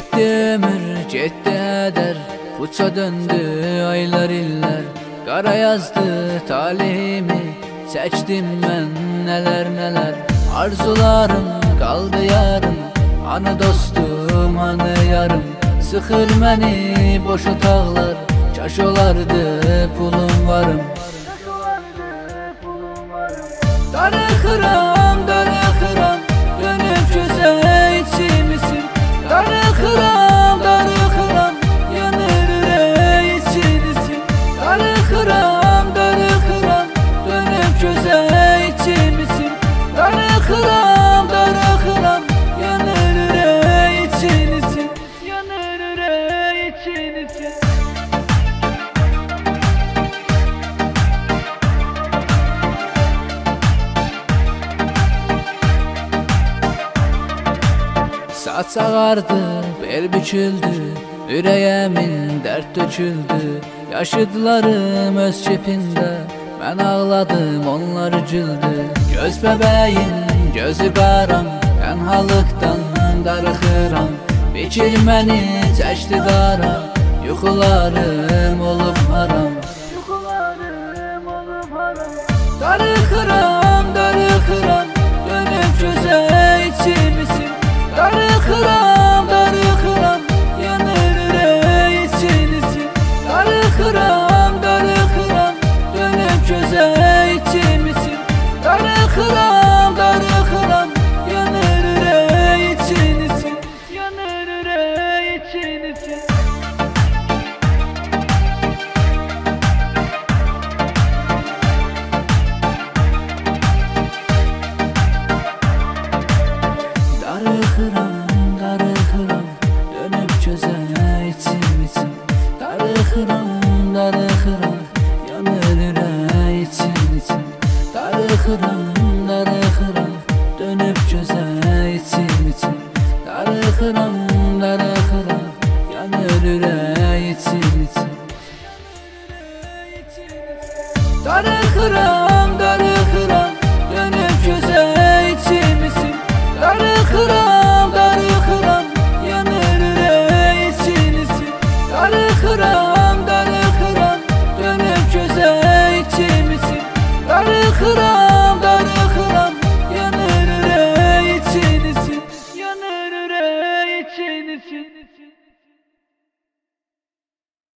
Yetti ömür cetti eder. Puça döndü aylar iller. Kara yazdı talihimi. Seçtim ben neler neler. Arzularım kaldı yarım. Ana dostum anı yarım. Sıxır məni boş otaqlar Kaş olardı pulum varım. Kaş olardı pulum varım. Darıxıram Saç ağardı, bel büküldü Ürəyimin dərd döküldü. Yaşıdlarım öz cipində Mən ağladım, onlar güldü Göz bəbəyim, gözü qaram Tənhalıqdan darıxıram Fikir məni çəkdi dara Yuxularım olub haram Dönüb Darıxıram, darıxıram Dönüb gözə içim içim Darıxıram, darıxıram Yanır ürək içim içim Darıxıram, darıxıram Dönüb gözə içim içim Darıxıram, darıxıram Yanır ürək içim içim Darıxıram, darıxıram Dönüb gözə içim içim Darıxıram